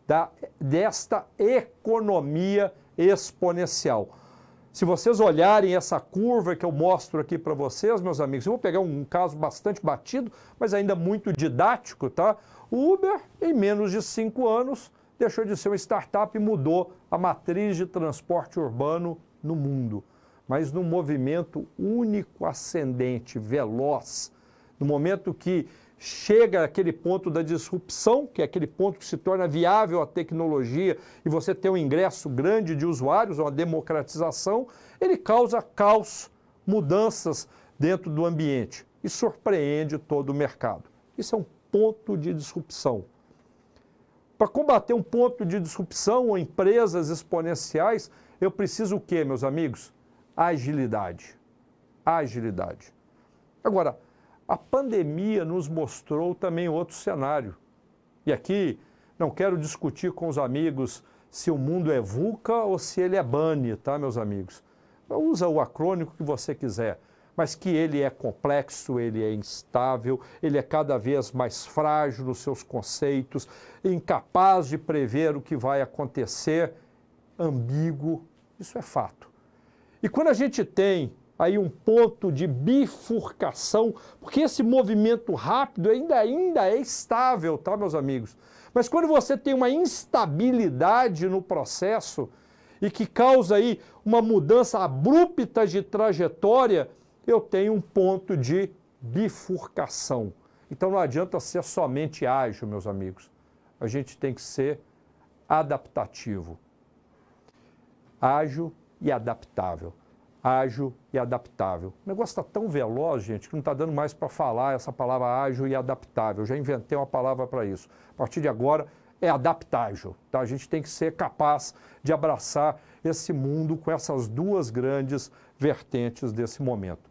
da, desta economia exponencial. Se vocês olharem essa curva que eu mostro aqui para vocês, meus amigos, eu vou pegar um caso bastante batido, mas ainda muito didático, tá? O Uber, em menos de cinco anos, deixou de ser uma startup e mudou a matriz de transporte urbano no mundo. Mas num movimento único, ascendente, veloz, no momento que chega aquele ponto da disrupção, que é aquele ponto que se torna viável a tecnologia e você tem um ingresso grande de usuários, uma democratização, ele causa caos, mudanças dentro do ambiente e surpreende todo o mercado. Isso é um ponto de disrupção. Para combater um ponto de disrupção ou empresas exponenciais, eu preciso o quê, meus amigos? Agilidade. Agilidade. Agora, a pandemia nos mostrou também outro cenário. E aqui não quero discutir com os amigos se o mundo é VUCA ou se ele é BANI, tá, meus amigos? Usa o acrônico que você quiser, mas que ele é complexo, ele é instável, ele é cada vez mais frágil nos seus conceitos, incapaz de prever o que vai acontecer, ambíguo, isso é fato. E quando a gente tem aí um ponto de bifurcação, porque esse movimento rápido ainda, ainda é estável, tá, meus amigos? Mas quando você tem uma instabilidade no processo e que causa aí uma mudança abrupta de trajetória, eu tenho um ponto de bifurcação. Então não adianta ser somente ágil, meus amigos. A gente tem que ser adaptativo. Ágil e adaptável ágil e adaptável. O negócio está tão veloz, gente, que não está dando mais para falar essa palavra ágil e adaptável. Eu já inventei uma palavra para isso. A partir de agora é adaptável. Tá? A gente tem que ser capaz de abraçar esse mundo com essas duas grandes vertentes desse momento.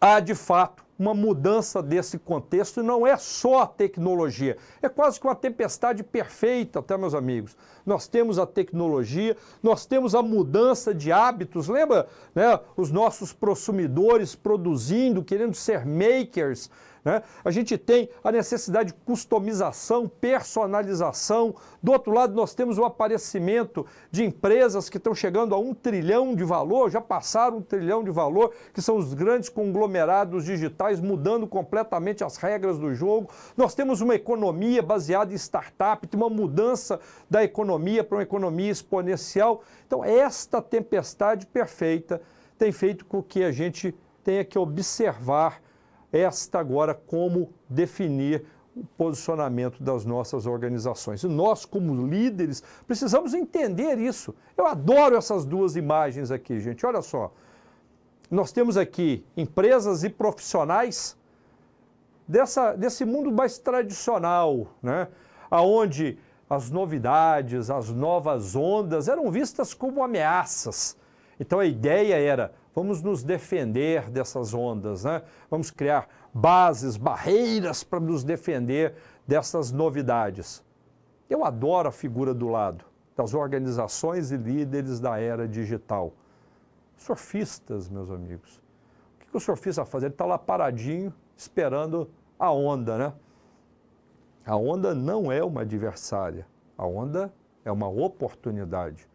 Há, de fato, uma mudança desse contexto e não é só a tecnologia. É quase que uma tempestade perfeita, tá, meus amigos? Nós temos a tecnologia, nós temos a mudança de hábitos. Lembra, né, os nossos consumidores produzindo, querendo ser makers, né? A gente tem a necessidade de customização, personalização. Do outro lado, nós temos o aparecimento de empresas que estão chegando a um trilhão de valor, já passaram um trilhão de valor, que são os grandes conglomerados digitais, mudando completamente as regras do jogo. Nós temos uma economia baseada em startup, tem uma mudança da economia para uma economia exponencial. Então, esta tempestade perfeita tem feito com que a gente tenha que observar esta agora como definir o posicionamento das nossas organizações. E nós, como líderes, precisamos entender isso. Eu adoro essas duas imagens aqui, gente. Olha só. Nós temos aqui empresas e profissionais dessa, desse mundo mais tradicional, né? onde as novidades, as novas ondas eram vistas como ameaças. Então a ideia era vamos nos defender dessas ondas, né? vamos criar bases, barreiras para nos defender dessas novidades. Eu adoro a figura do lado das organizações e líderes da era digital. Surfistas, meus amigos. O que o surfista faz? Ele está lá paradinho, esperando a onda, né? A onda não é uma adversária, a onda é uma oportunidade.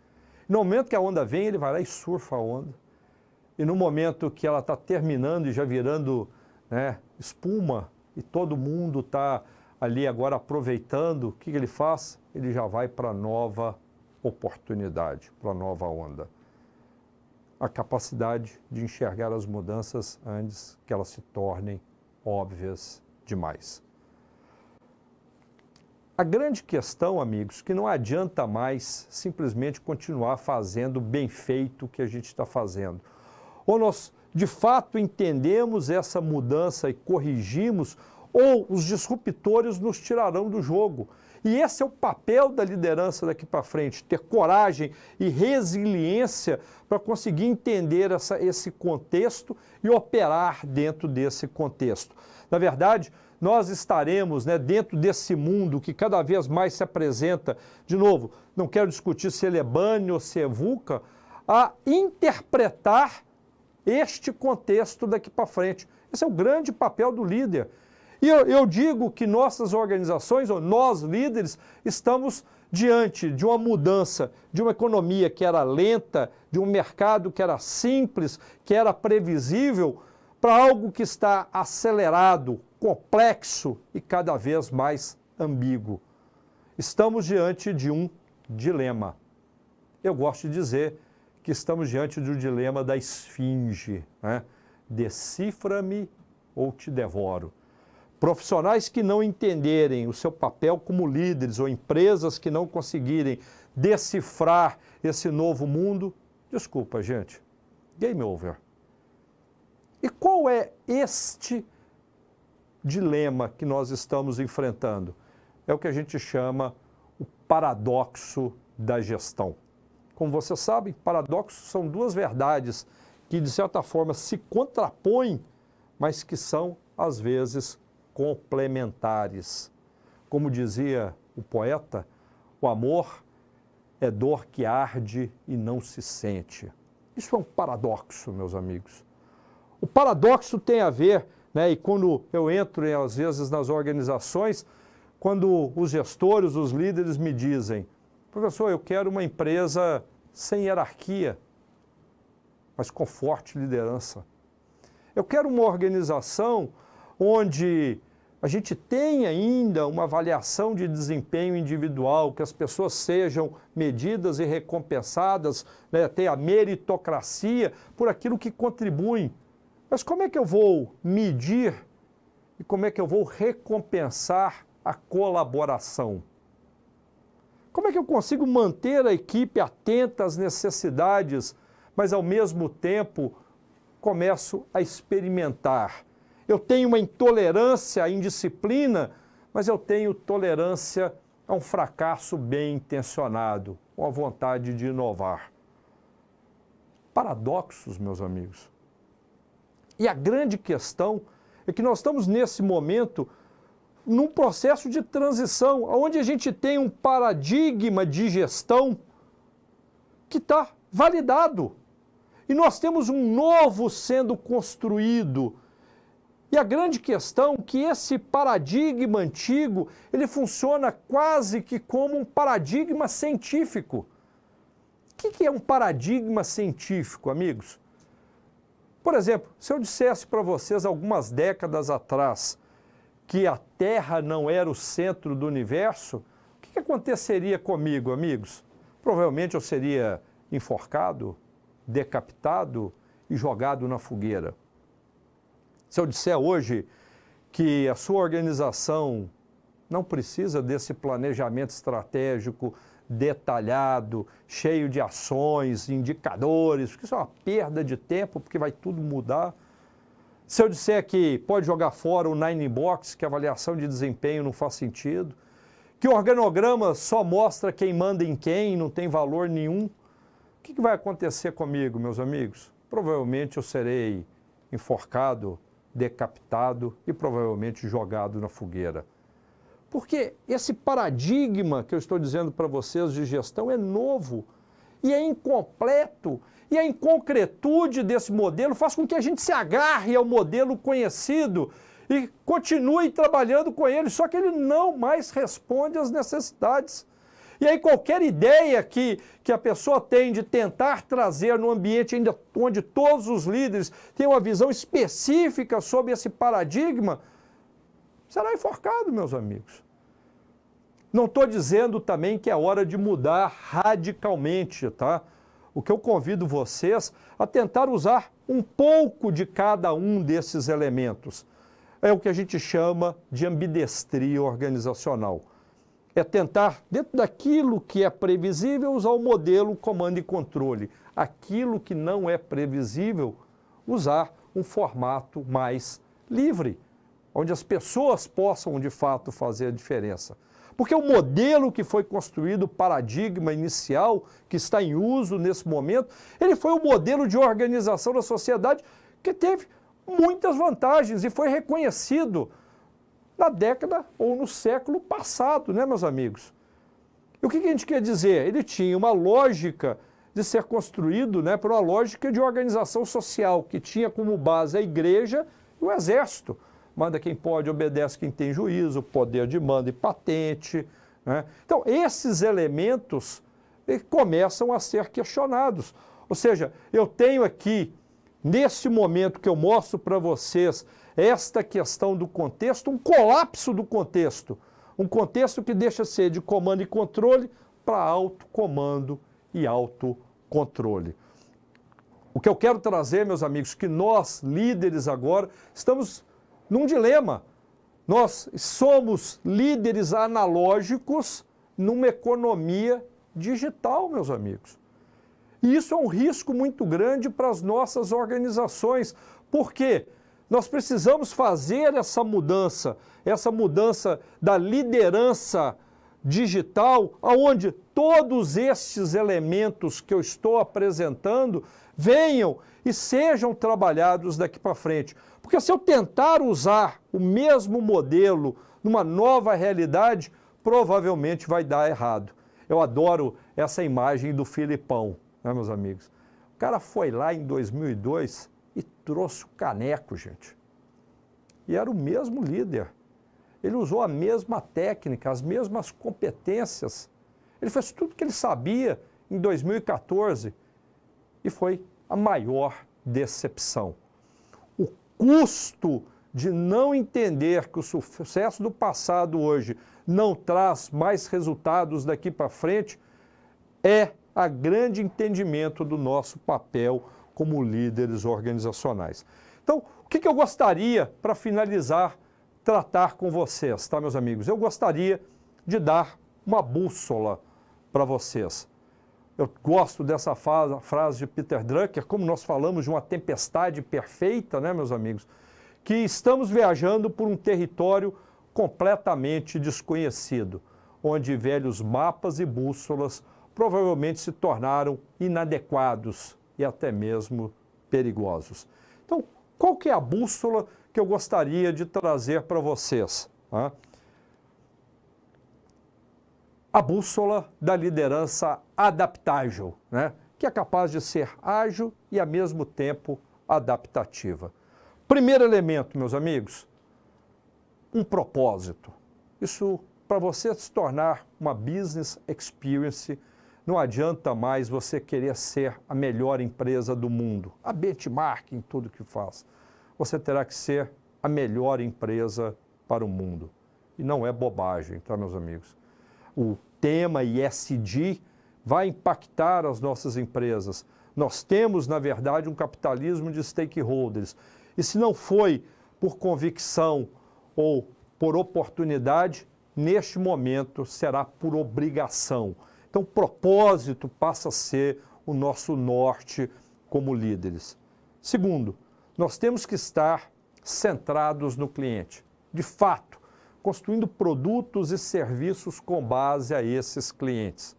No momento que a onda vem, ele vai lá e surfa a onda e no momento que ela está terminando e já virando né, espuma, e todo mundo está ali agora aproveitando, o que, que ele faz? Ele já vai para nova oportunidade, para nova onda. A capacidade de enxergar as mudanças antes que elas se tornem óbvias demais. A grande questão, amigos, que não adianta mais simplesmente continuar fazendo bem feito o que a gente está fazendo ou nós de fato entendemos essa mudança e corrigimos, ou os disruptores nos tirarão do jogo. E esse é o papel da liderança daqui para frente: ter coragem e resiliência para conseguir entender essa, esse contexto e operar dentro desse contexto. Na verdade, nós estaremos né, dentro desse mundo que cada vez mais se apresenta, de novo, não quero discutir se ele é BANI ou se é VUCA, a interpretar este contexto daqui para frente. Esse é o grande papel do líder. E eu, eu, digo que nossas organizações, ou nós líderes, estamos diante de uma mudança de uma economia que era lenta, de um mercado que era simples, que era previsível, para algo que está acelerado, complexo e cada vez mais ambíguo. Estamos diante de um dilema. Eu gosto de dizer que estamos diante do dilema da esfinge. Né? Decifra-me ou te devoro. Profissionais que não entenderem o seu papel como líderes ou empresas que não conseguirem decifrar esse novo mundo, desculpa, gente, game over. E qual é este dilema que nós estamos enfrentando. É o que a gente chama o paradoxo da gestão. Como vocês sabem, paradoxos são duas verdades que, de certa forma, se contrapõem, mas que são, às vezes, complementares. Como dizia o poeta, o amor é dor que arde e não se sente. Isso é um paradoxo, meus amigos. O paradoxo tem a ver, né, e quando eu entro, às vezes, nas organizações, quando os gestores, os líderes me dizem, professor, eu quero uma empresa sem hierarquia, mas com forte liderança. Eu quero uma organização onde a gente tem ainda uma avaliação de desempenho individual, que as pessoas sejam medidas e recompensadas, né, ter a meritocracia por aquilo que contribuem. Mas como é que eu vou medir e como é que eu vou recompensar a colaboração? Como é que eu consigo manter a equipe atenta às necessidades, mas ao mesmo tempo começo a experimentar eu tenho uma intolerância à indisciplina, mas eu tenho tolerância a um fracasso bem intencionado, com a vontade de inovar. Paradoxos, meus amigos. E a grande questão é que nós estamos nesse momento num processo de transição, onde a gente tem um paradigma de gestão que está validado. E nós temos um novo sendo construído e a grande questão é que esse paradigma antigo, ele funciona quase que como um paradigma científico. O que é um paradigma científico, amigos? Por exemplo, se eu dissesse para vocês algumas décadas atrás que a Terra não era o centro do universo, o que aconteceria comigo, amigos? Provavelmente eu seria enforcado, decapitado e jogado na fogueira. Se eu disser hoje que a sua organização não precisa desse planejamento estratégico detalhado, cheio de ações, indicadores, porque isso é uma perda de tempo, porque vai tudo mudar. Se eu disser que pode jogar fora o Nine Box, que a avaliação de desempenho não faz sentido, que o organograma só mostra quem manda em quem não tem valor nenhum, o que vai acontecer comigo, meus amigos? Provavelmente eu serei enforcado, decapitado e provavelmente jogado na fogueira. Porque esse paradigma que eu estou dizendo para vocês de gestão é novo e é incompleto. E a inconcretude desse modelo faz com que a gente se agarre ao modelo conhecido e continue trabalhando com ele, só que ele não mais responde às necessidades e aí qualquer ideia que, que a pessoa tem de tentar trazer no ambiente ainda onde todos os líderes têm uma visão específica sobre esse paradigma, será enforcado, meus amigos. Não estou dizendo também que é hora de mudar radicalmente, tá? O que eu convido vocês a tentar usar um pouco de cada um desses elementos. É o que a gente chama de ambidestria organizacional é tentar, dentro daquilo que é previsível, usar o modelo comando e controle. Aquilo que não é previsível, usar um formato mais livre, onde as pessoas possam de fato fazer a diferença. Porque o modelo que foi construído, o paradigma inicial que está em uso nesse momento, ele foi um modelo de organização da sociedade que teve muitas vantagens e foi reconhecido na década ou no século passado, né, meus amigos? E o que, a gente quer dizer? Ele tinha uma lógica de ser construído né, por uma lógica de organização social, que tinha como base a igreja e o exército. Manda quem pode, obedece quem tem juízo, poder de manda e patente. Né? Então, esses elementos começam a ser questionados. Ou seja, eu tenho aqui, nesse momento que eu mostro para vocês, esta questão do contexto, um colapso do contexto. Um contexto que deixa ser de comando e controle para autocomando e autocontrole. O que eu quero trazer, meus amigos, que nós, líderes agora, estamos num dilema. Nós somos líderes analógicos numa economia digital, meus amigos. E isso é um risco muito grande para as nossas organizações. Por quê? Nós precisamos fazer essa mudança, essa mudança da liderança digital, aonde todos estes elementos que eu estou apresentando venham e sejam trabalhados daqui para frente. Porque se eu tentar usar o mesmo modelo numa nova realidade, provavelmente vai dar errado. Eu adoro essa imagem do Filipão, né, meus amigos? O cara foi lá em 2002 e trouxe o caneco, gente. E era o mesmo líder. Ele usou a mesma técnica, as mesmas competências. Ele fez tudo que ele sabia em 2014 e foi a maior decepção. Custo de não entender que o sucesso do passado hoje não traz mais resultados daqui para frente é a grande entendimento do nosso papel como líderes organizacionais. Então, o que eu gostaria, para finalizar, tratar com vocês, tá, meus amigos? Eu gostaria de dar uma bússola para vocês. Eu gosto dessa frase de Peter Drucker, como nós falamos de uma tempestade perfeita, né, meus amigos? Que estamos viajando por um território completamente desconhecido, onde velhos mapas e bússolas provavelmente se tornaram inadequados e até mesmo perigosos. Então, qual que é a bússola que eu gostaria de trazer para vocês. Tá? A bússola da liderança adaptável, né? que é capaz de ser ágil e, ao mesmo tempo, adaptativa. Primeiro elemento, meus amigos, um propósito. Isso, para você se tornar uma business experience, não adianta mais você querer ser a melhor empresa do mundo, a benchmark em tudo que faz você terá que ser a melhor empresa para o mundo. E não é bobagem, tá, meus amigos? O tema ISD vai impactar as nossas empresas. Nós temos, na verdade, um capitalismo de stakeholders. E se não foi por convicção ou por oportunidade, neste momento será por obrigação. Então, o propósito passa a ser o nosso norte como líderes. Segundo, nós temos que estar centrados no cliente. De fato, construindo produtos e serviços com base a esses clientes.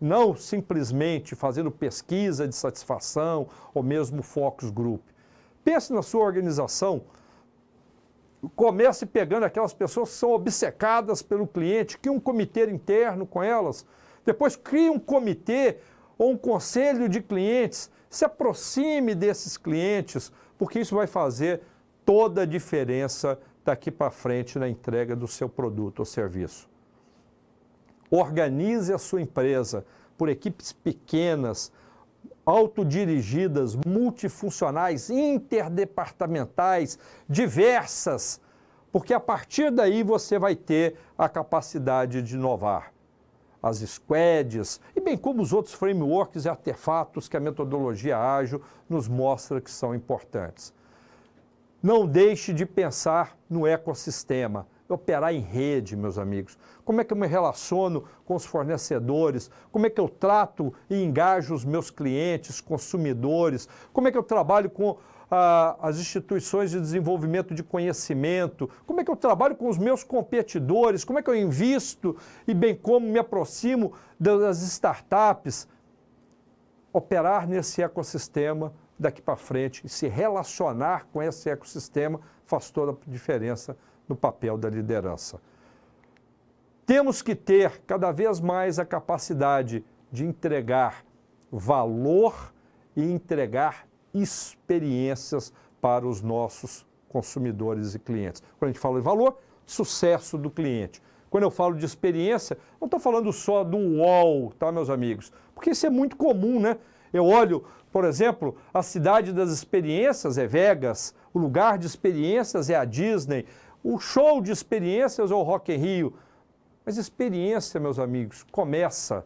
Não simplesmente fazendo pesquisa de satisfação ou mesmo focus group. Pense na sua organização. Comece pegando aquelas pessoas que são obcecadas pelo cliente, crie um comitê interno com elas. Depois crie um comitê ou um conselho de clientes. Se aproxime desses clientes, porque isso vai fazer toda a diferença daqui para frente na entrega do seu produto ou serviço. Organize a sua empresa por equipes pequenas, autodirigidas, multifuncionais, interdepartamentais, diversas, porque a partir daí você vai ter a capacidade de inovar. As squads, e bem como os outros frameworks e artefatos que a metodologia ágil nos mostra que são importantes. Não deixe de pensar no ecossistema, operar em rede, meus amigos. Como é que eu me relaciono com os fornecedores? Como é que eu trato e engajo os meus clientes, consumidores? Como é que eu trabalho com ah, as instituições de desenvolvimento de conhecimento? Como é que eu trabalho com os meus competidores? Como é que eu invisto e bem como me aproximo das startups? Operar nesse ecossistema daqui para frente se relacionar com esse ecossistema faz toda a diferença no papel da liderança. Temos que ter cada vez mais a capacidade de entregar valor e entregar experiências para os nossos consumidores e clientes. Quando a gente fala de valor, sucesso do cliente. Quando eu falo de experiência, não estou falando só do UOL, tá, meus amigos? Porque isso é muito comum, né? Eu olho, por exemplo, a cidade das experiências é Vegas, o lugar de experiências é a Disney, o show de experiências é o Rock in Rio. Mas experiência, meus amigos, começa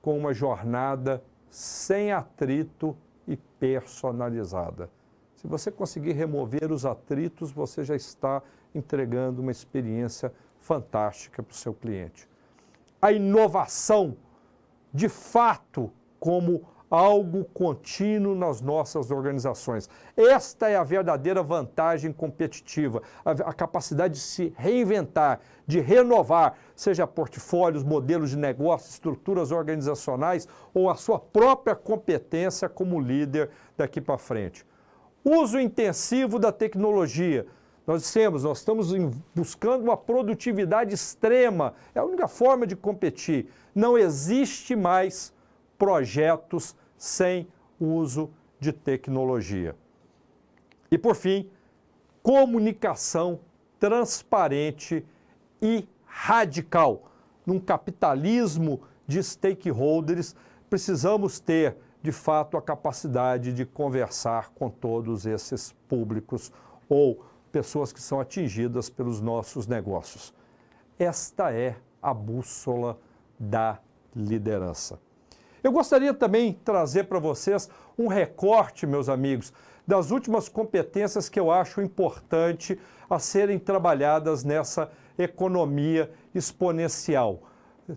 com uma jornada sem atrito e personalizada. Se você conseguir remover os atritos, você já está entregando uma experiência fantástica para o seu cliente. A inovação, de fato, como algo contínuo nas nossas organizações. Esta é a verdadeira vantagem competitiva, a, capacidade de se reinventar, de renovar, seja portfólios, modelos de negócio, estruturas organizacionais ou a sua própria competência como líder daqui para frente. Uso intensivo da tecnologia. Nós dissemos, nós estamos buscando uma produtividade extrema. É a única forma de competir. Não existe mais projetos sem uso de tecnologia. E, por fim, comunicação transparente e radical. Num capitalismo de stakeholders, precisamos ter, de fato, a capacidade de conversar com todos esses públicos ou pessoas que são atingidas pelos nossos negócios. Esta é a bússola da liderança. Eu gostaria também de trazer para vocês um recorte, meus amigos, das últimas competências que eu acho importante a serem trabalhadas nessa economia exponencial.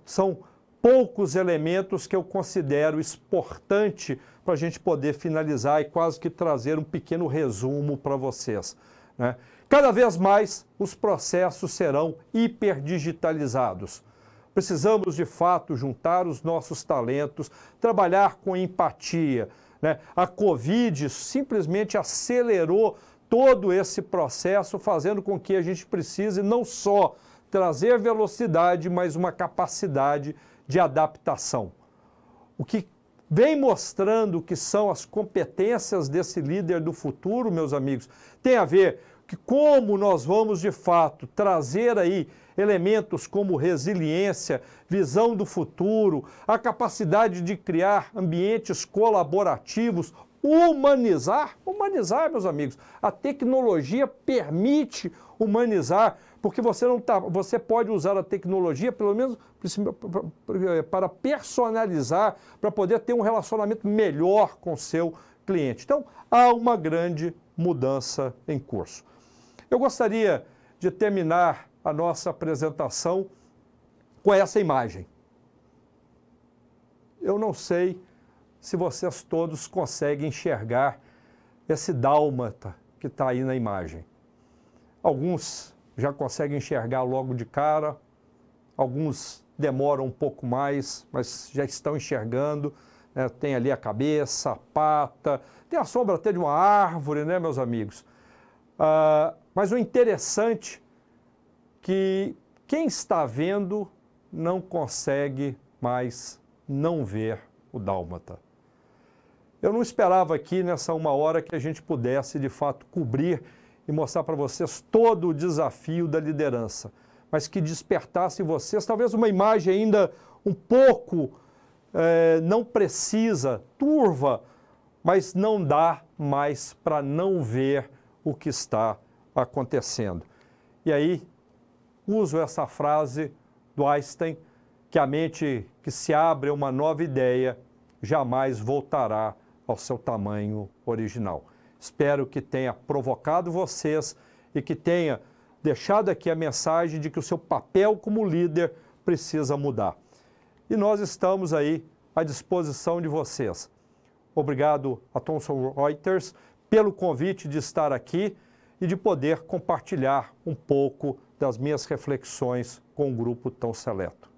São poucos elementos que eu considero importante para a gente poder finalizar e quase que trazer um pequeno resumo para vocês. Né? Cada vez mais os processos serão hiperdigitalizados. Precisamos, de fato, juntar os nossos talentos, trabalhar com empatia. Né? A Covid simplesmente acelerou todo esse processo, fazendo com que a gente precise não só trazer velocidade, mas uma capacidade de adaptação. O que vem mostrando que são as competências desse líder do futuro, meus amigos, tem a ver que como nós vamos de fato trazer aí elementos como resiliência, visão do futuro, a capacidade de criar ambientes colaborativos, humanizar, humanizar, meus amigos. A tecnologia permite humanizar, porque você não tá, você pode usar a tecnologia pelo menos para personalizar, para poder ter um relacionamento melhor com o seu cliente. Então, há uma grande mudança em curso. Eu gostaria de terminar a nossa apresentação com essa imagem. Eu não sei se vocês todos conseguem enxergar esse dálmata que está aí na imagem. Alguns já conseguem enxergar logo de cara, alguns demoram um pouco mais, mas já estão enxergando. Né? Tem ali a cabeça, a pata, tem a sombra até de uma árvore, né, meus amigos? Ah, mas o interessante que quem está vendo não consegue mais não ver o dálmata. Eu não esperava aqui nessa uma hora que a gente pudesse de fato cobrir e mostrar para vocês todo o desafio da liderança, mas que despertasse vocês talvez uma imagem ainda um pouco é, não precisa, turva, mas não dá mais para não ver o que está acontecendo. E aí, uso essa frase do Einstein, que a mente que se abre a uma nova ideia jamais voltará ao seu tamanho original. Espero que tenha provocado vocês e que tenha deixado aqui a mensagem de que o seu papel como líder precisa mudar. E nós estamos aí à disposição de vocês. Obrigado a Thomson Reuters pelo convite de estar aqui e de poder compartilhar um pouco das minhas reflexões com um grupo tão seleto.